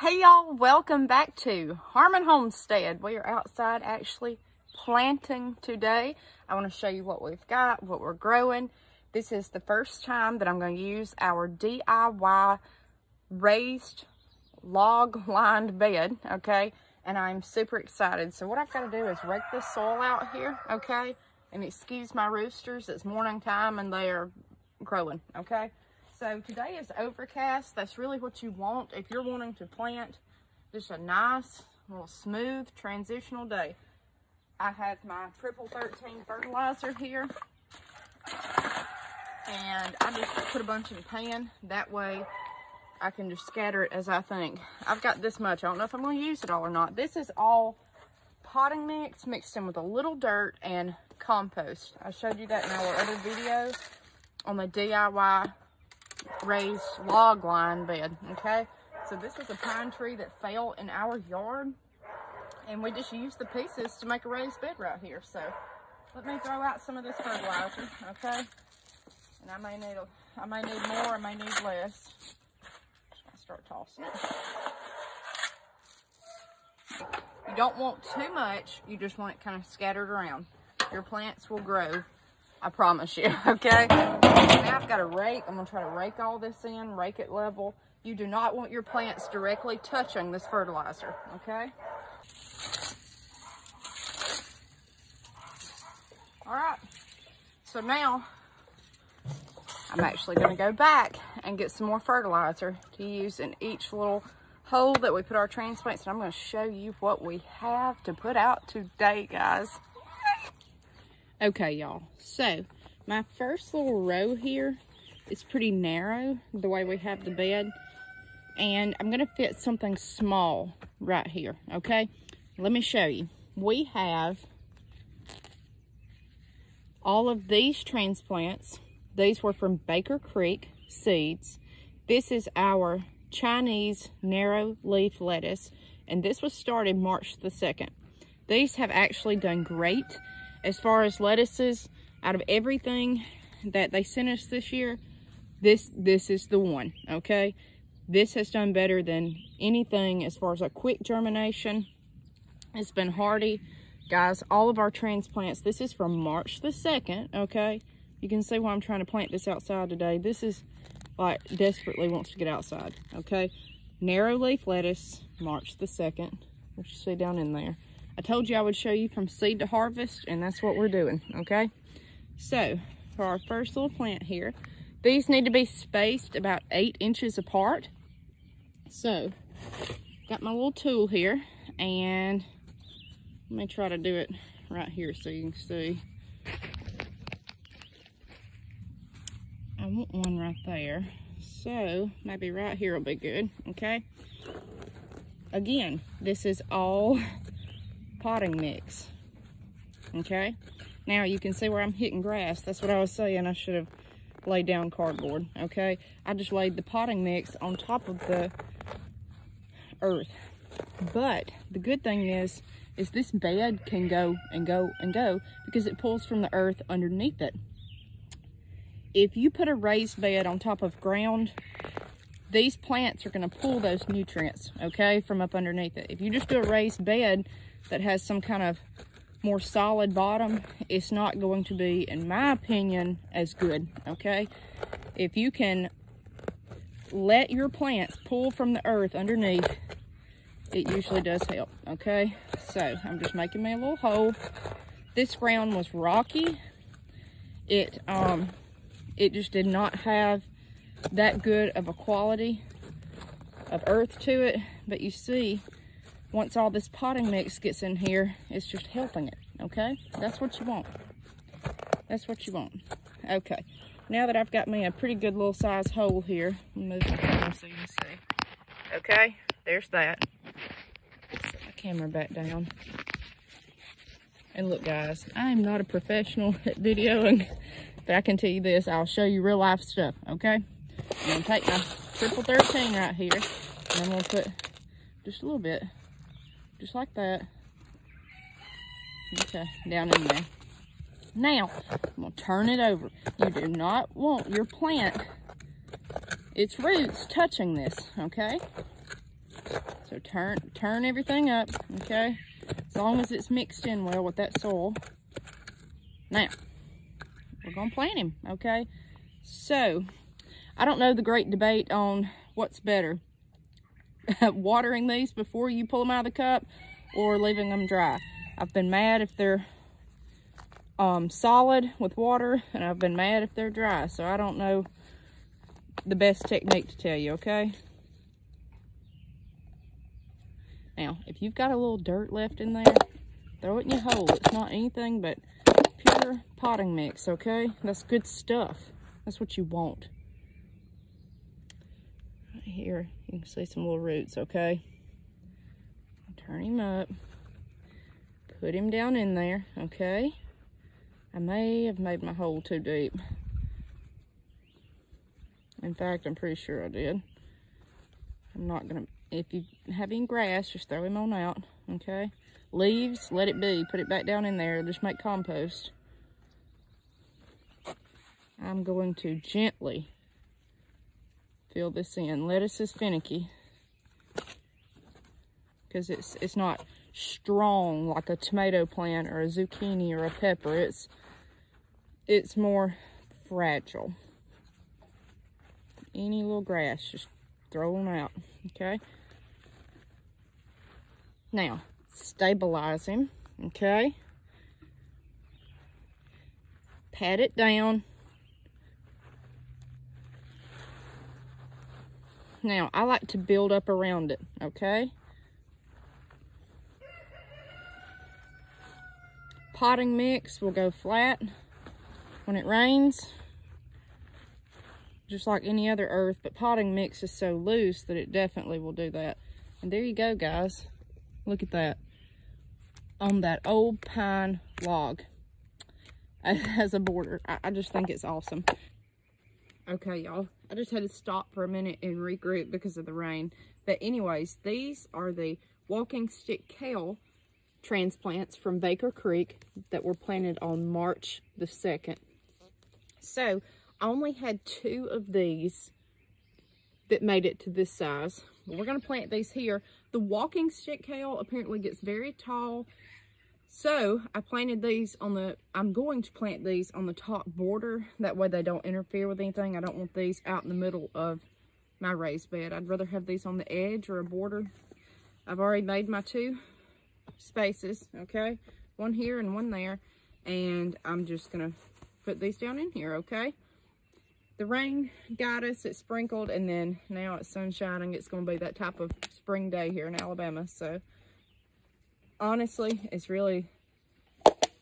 Hey y'all, welcome back to Harmon Homestead. We are outside actually planting today. I want to show you what we've got, what we're growing. This is the first time that I'm going to use our DIY raised log lined bed, okay? And I'm super excited. So what I've got to do is rake this soil out here, okay? And excuse my roosters, it's morning time and they are growing, okay? So today is overcast. That's really what you want if you're wanting to plant just a nice, little smooth transitional day. I have my triple 13 fertilizer here. And I just put a bunch in a pan. That way I can just scatter it as I think. I've got this much. I don't know if I'm going to use it all or not. This is all potting mix mixed in with a little dirt and compost. I showed you that in our other video on the DIY raised log line bed, okay? So this was a pine tree that fell in our yard and we just used the pieces to make a raised bed right here. So let me throw out some of this fertilizer, okay? And I may need a, I may need more, I may need less. I'll start tossing it. You don't want too much, you just want it kind of scattered around. Your plants will grow I promise you, okay? Now I've got a rake. I'm going to try to rake all this in, rake it level. You do not want your plants directly touching this fertilizer, okay? All right, so now I'm actually going to go back and get some more fertilizer to use in each little hole that we put our transplants. And I'm going to show you what we have to put out today, guys. Okay, y'all. So, my first little row here is pretty narrow, the way we have the bed. And I'm going to fit something small right here, okay? Let me show you. We have all of these transplants. These were from Baker Creek Seeds. This is our Chinese narrow leaf lettuce. And this was started March the 2nd. These have actually done great as far as lettuces, out of everything that they sent us this year, this this is the one, okay? This has done better than anything as far as a quick germination. It's been hardy. Guys, all of our transplants, this is from March the 2nd, okay? You can see why I'm trying to plant this outside today. This is like desperately wants to get outside, okay? Narrow leaf lettuce, March the 2nd, what you see down in there. I told you I would show you from seed to harvest, and that's what we're doing, okay? So, for our first little plant here, these need to be spaced about eight inches apart. So, got my little tool here, and let me try to do it right here so you can see. I want one right there. So, maybe right here will be good, okay? Again, this is all potting mix. Okay? Now you can see where I'm hitting grass. That's what I was saying. I should have laid down cardboard. Okay? I just laid the potting mix on top of the earth. But the good thing is, is this bed can go and go and go because it pulls from the earth underneath it. If you put a raised bed on top of ground, these plants are going to pull those nutrients, okay, from up underneath it. If you just do a raised bed, that has some kind of more solid bottom, it's not going to be, in my opinion, as good, okay? If you can let your plants pull from the earth underneath, it usually does help, okay? So, I'm just making me a little hole. This ground was rocky. It, um, it just did not have that good of a quality of earth to it, but you see, once all this potting mix gets in here, it's just helping it, okay? That's what you want. That's what you want. Okay, now that I've got me a pretty good little size hole here, move my camera so you can see. Okay, there's that. Set my camera back down. And look guys, I am not a professional at videoing, but I can tell you this, I'll show you real life stuff, okay? I'm gonna take my triple 13 right here, and I'm gonna put just a little bit just like that. Okay, down in there. Now, I'm going to turn it over. You do not want your plant, its roots, touching this, okay? So turn, turn everything up, okay? As long as it's mixed in well with that soil. Now, we're gonna plant him, okay? So, I don't know the great debate on what's better. Watering these before you pull them out of the cup or leaving them dry. I've been mad if they're um, solid with water and I've been mad if they're dry. So I don't know the best technique to tell you, okay? Now, if you've got a little dirt left in there, throw it in your hole. It's not anything but pure potting mix, okay? That's good stuff. That's what you want here. You can see some little roots okay? Turn him up. Put him down in there okay? I may have made my hole too deep. In fact I'm pretty sure I did. I'm not gonna if you have any grass just throw him on out okay? Leaves let it be. Put it back down in there. Just make compost. I'm going to gently fill this in. Lettuce is finicky because it's it's not strong like a tomato plant or a zucchini or a pepper. It's it's more fragile. Any little grass, just throw them out, okay? Now, stabilize him, okay? Pat it down Now, I like to build up around it, okay? Potting mix will go flat when it rains, just like any other earth, but potting mix is so loose that it definitely will do that. And there you go, guys. Look at that. On that old pine log as a border. I, I just think it's awesome. Okay, y'all. I just had to stop for a minute and regroup because of the rain. But anyways, these are the walking stick kale transplants from Baker Creek that were planted on March the 2nd. So, I only had two of these that made it to this size. We're going to plant these here. The walking stick kale apparently gets very tall so I planted these on the, I'm going to plant these on the top border. That way they don't interfere with anything. I don't want these out in the middle of my raised bed. I'd rather have these on the edge or a border. I've already made my two spaces, okay? One here and one there. And I'm just to put these down in here, okay? The rain got us, it sprinkled, and then now it's sun shining. It's to be that type of spring day here in Alabama, so honestly, it's really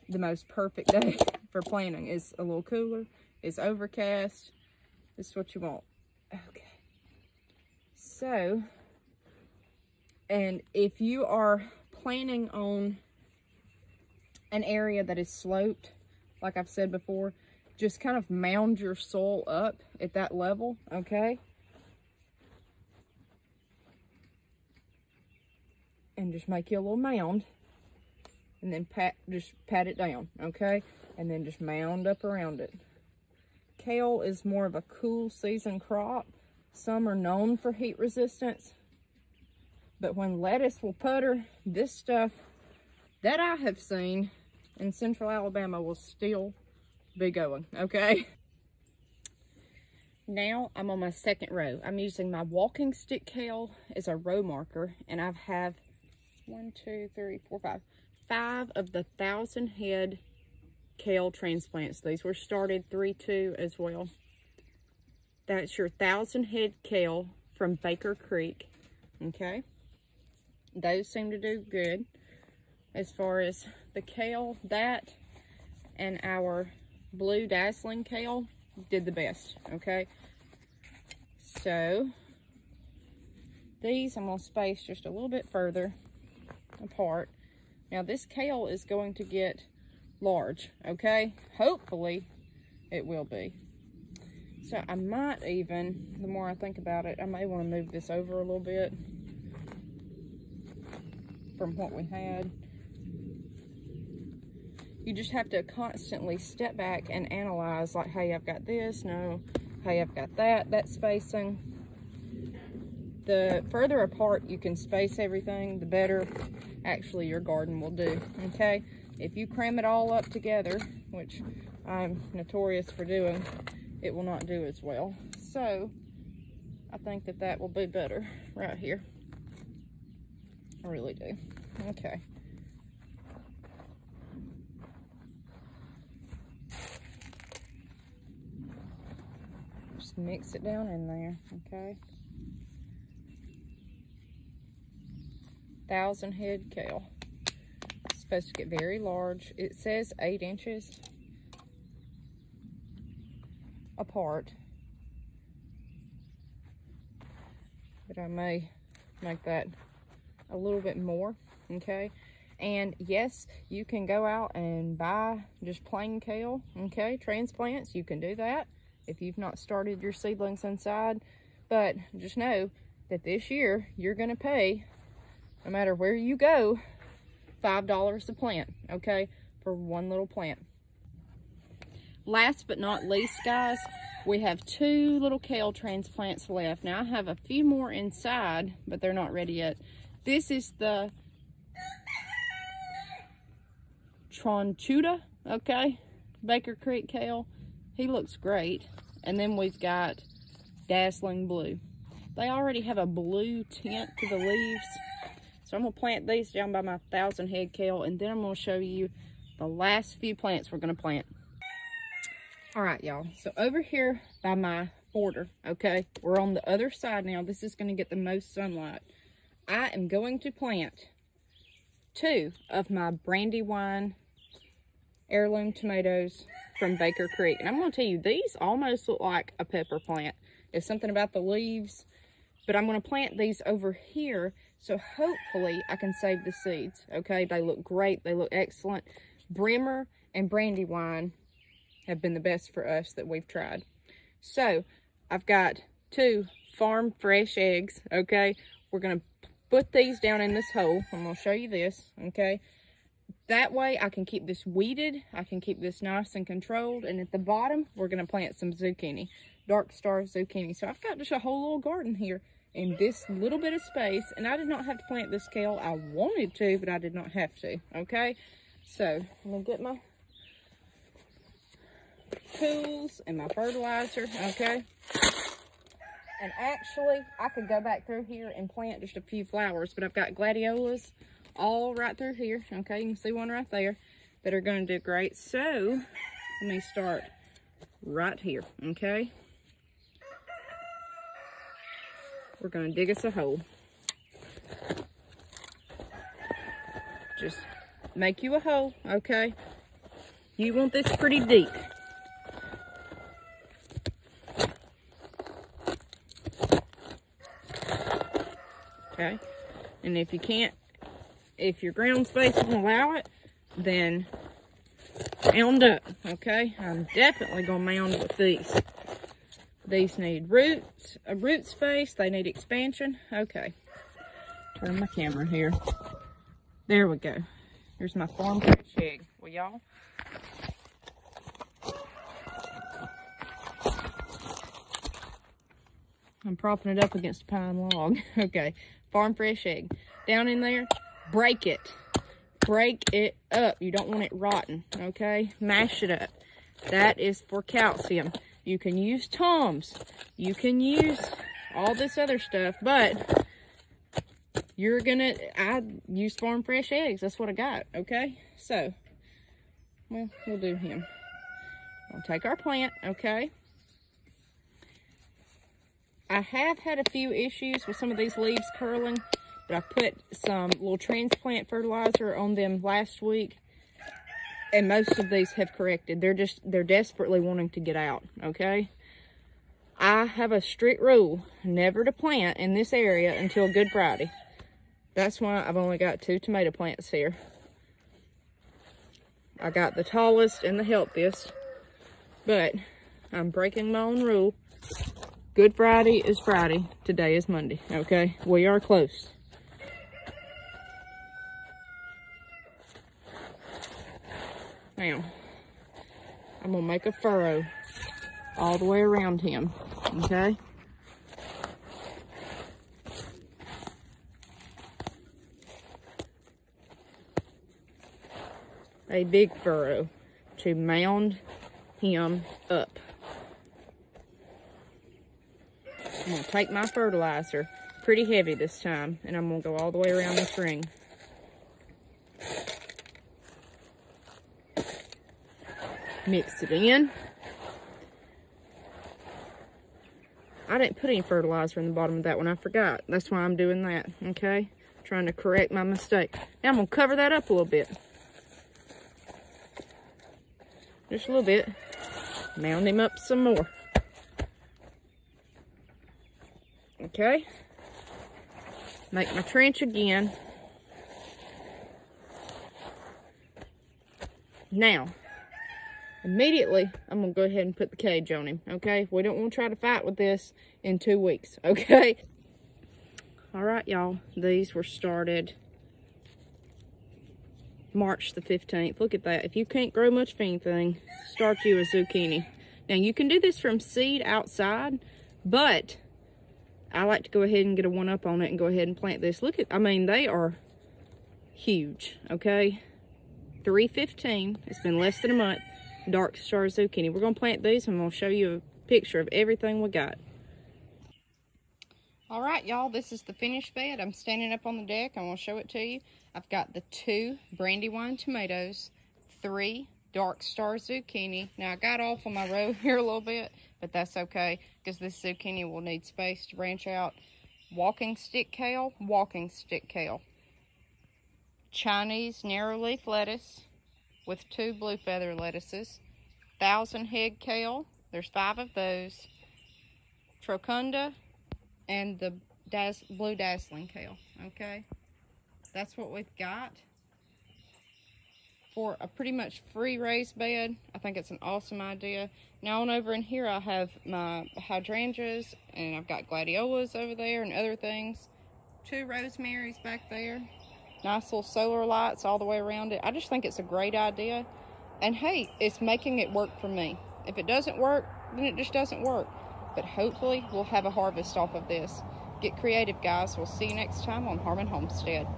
the most perfect day for planting. It's a little cooler. It's overcast. Is what you want. Okay. So, and if you are planning on an area that is sloped, like I've said before, just kind of mound your soil up at that level, okay? and just make you a little mound and then pat just pat it down okay and then just mound up around it kale is more of a cool season crop some are known for heat resistance but when lettuce will putter this stuff that i have seen in central alabama will still be going okay now I'm on my second row. I'm using my walking stick kale as a row marker and I have one, two, three, four, five. Five of the thousand head kale transplants. These were started 3-2 as well. That's your thousand head kale from Baker Creek. Okay. Those seem to do good. As far as the kale, that and our blue dazzling kale did the best. Okay. So, these I'm going to space just a little bit further apart. Now this kale is going to get large, okay? Hopefully it will be. So I might even, the more I think about it, I may want to move this over a little bit from what we had. You just have to constantly step back and analyze like, hey, I've got this, no, hey, I've got that, that spacing. the further apart you can space everything, the better actually your garden will do, okay? If you cram it all up together, which I'm notorious for doing, it will not do as well. So, I think that that will be better right here. I really do. Okay. Just mix it down in there, okay? Thousand head kale. It's supposed to get very large. It says eight inches apart. But I may make that a little bit more, okay? And yes, you can go out and buy just plain kale, okay? Transplants, you can do that if you've not started your seedlings inside. But just know that this year you're going to pay, no matter where you go, $5 a plant, okay? For one little plant. Last but not least, guys, we have two little kale transplants left. Now, I have a few more inside, but they're not ready yet. This is the Tronchuda, okay? Baker Creek kale. He looks great. And then we've got Dazzling Blue. They already have a blue tint to the leaves. So I'm going to plant these down by my thousand head kale. And then I'm going to show you the last few plants we're going to plant. All right, y'all. So over here by my border, okay, we're on the other side now. This is going to get the most sunlight. I am going to plant two of my Brandywine heirloom tomatoes from Baker Creek. And I'm going to tell you, these almost look like a pepper plant. It's something about the leaves. But I'm going to plant these over here. So hopefully I can save the seeds. Okay, they look great. They look excellent. Bremer and Brandywine have been the best for us that we've tried. So I've got two farm fresh eggs. Okay, we're going to put these down in this hole. I'm going to show you this, okay? That way I can keep this weeded. I can keep this nice and controlled. And at the bottom, we're going to plant some zucchini, dark star zucchini. So I've got just a whole little garden here in this little bit of space. And I did not have to plant this kale. I wanted to, but I did not have to, okay? So I'm to get my tools and my fertilizer, okay? And actually, I could go back through here and plant just a few flowers, but I've got gladiolas all right through here. Okay, you can see one right there that are going to do great. So, let me start right here, okay? We're going to dig us a hole. Just make you a hole, okay? You want this pretty deep. okay? And if you can't, if your ground space doesn't allow it, then mound up, okay? I'm definitely going to mound with these. These need roots, a root space. They need expansion. Okay. Turn my camera here. There we go. Here's my farm fresh egg. Well, y'all, I'm propping it up against a pine log. okay farm fresh egg. Down in there, break it. Break it up. You don't want it rotten, okay? Mash it up. That is for calcium. You can use Tums. You can use all this other stuff, but you're gonna, I use farm fresh eggs. That's what I got, okay? So, well, we'll do him. We'll take our plant, okay? I have had a few issues with some of these leaves curling, but I put some little transplant fertilizer on them last week, and most of these have corrected. They're just, they're desperately wanting to get out, okay? I have a strict rule, never to plant in this area until Good Friday. That's why I've only got two tomato plants here. I got the tallest and the healthiest, but I'm breaking my own rule. Good Friday is Friday. Today is Monday, okay? We are close. Now, I'm gonna make a furrow all the way around him, okay? A big furrow to mound him up. I'm gonna take my fertilizer, pretty heavy this time, and I'm gonna go all the way around this ring. Mix it in. I didn't put any fertilizer in the bottom of that one. I forgot. That's why I'm doing that, okay? Trying to correct my mistake. Now I'm going to cover that up a little bit. Just a little bit. Mound him up some more. Okay. Make my trench again. Now, immediately, I'm to go ahead and put the cage on him, okay? We don't want to try to fight with this in two weeks, okay? All right, y'all. These were started March the 15th. Look at that. If you can't grow much of anything, start you a zucchini. Now, you can do this from seed outside, but I like to go ahead and get a one-up on it and go ahead and plant this. Look at, I mean, they are huge, okay? 315. It's been less than a month dark star zucchini. We're going to plant these and I'm going to show you a picture of everything we got. All right, y'all, this is the finished bed. I'm standing up on the deck. I'm going to show it to you. I've got the two Brandywine tomatoes, three dark star zucchini. Now, I got off on my row here a little bit, but that's okay because this zucchini will need space to branch out. Walking stick kale, walking stick kale. Chinese narrow leaf lettuce, with two blue feather lettuces. Thousand head kale, there's five of those. Trocunda and the daz blue dazzling kale, okay? That's what we've got for a pretty much free raised bed. I think it's an awesome idea. Now on over in here I have my hydrangeas and I've got gladiolas over there and other things. Two rosemaries back there nice little solar lights all the way around it. I just think it's a great idea. And hey, it's making it work for me. If it doesn't work, then it just doesn't work. But hopefully we'll have a harvest off of this. Get creative, guys. We'll see you next time on Harmon Homestead.